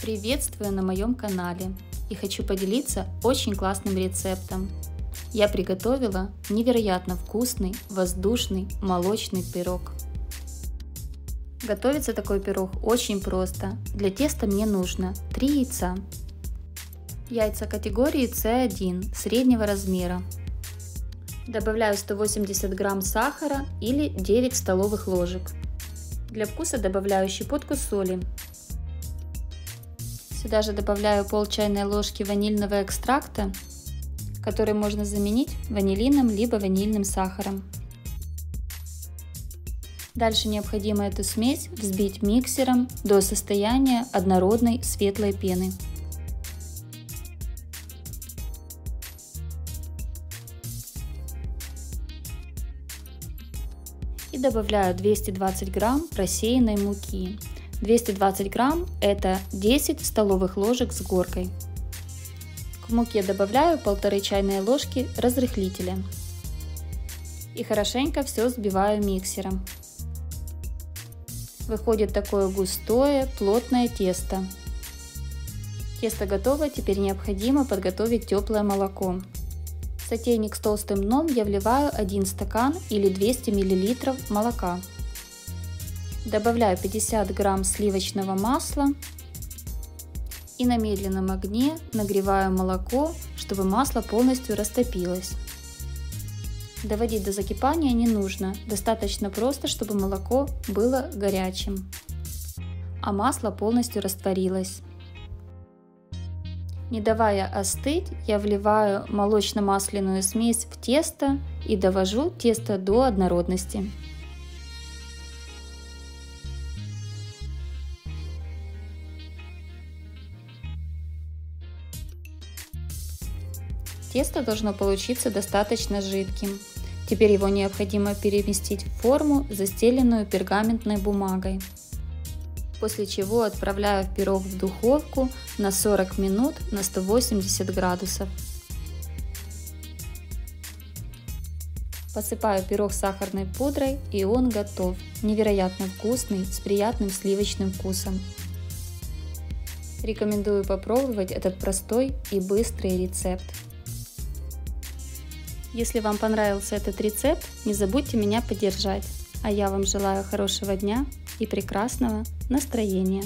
Приветствую на моем канале и хочу поделиться очень классным рецептом. Я приготовила невероятно вкусный воздушный молочный пирог. Готовится такой пирог очень просто. Для теста мне нужно 3 яйца, яйца категории C1 среднего размера. Добавляю 180 грамм сахара или 9 столовых ложек. Для вкуса добавляю щепотку соли Сюда же добавляю пол чайной ложки ванильного экстракта, который можно заменить ванилином либо ванильным сахаром. Дальше необходимо эту смесь взбить миксером до состояния однородной светлой пены. И добавляю 220 грамм просеянной муки. 220 грамм – это 10 столовых ложек с горкой. К муке добавляю полторы чайные ложки разрыхлителя. И хорошенько все взбиваю миксером. Выходит такое густое, плотное тесто. Тесто готово, теперь необходимо подготовить теплое молоко. В сотейник с толстым дном я вливаю 1 стакан или 200 мл молока. Добавляю 50 грамм сливочного масла и на медленном огне нагреваю молоко, чтобы масло полностью растопилось. Доводить до закипания не нужно, достаточно просто, чтобы молоко было горячим, а масло полностью растворилось. Не давая остыть, я вливаю молочно-масляную смесь в тесто и довожу тесто до однородности. Тесто должно получиться достаточно жидким. Теперь его необходимо переместить в форму, застеленную пергаментной бумагой. После чего отправляю пирог в духовку на 40 минут на 180 градусов. Посыпаю пирог сахарной пудрой и он готов. Невероятно вкусный, с приятным сливочным вкусом. Рекомендую попробовать этот простой и быстрый рецепт. Если вам понравился этот рецепт, не забудьте меня поддержать. А я вам желаю хорошего дня и прекрасного настроения.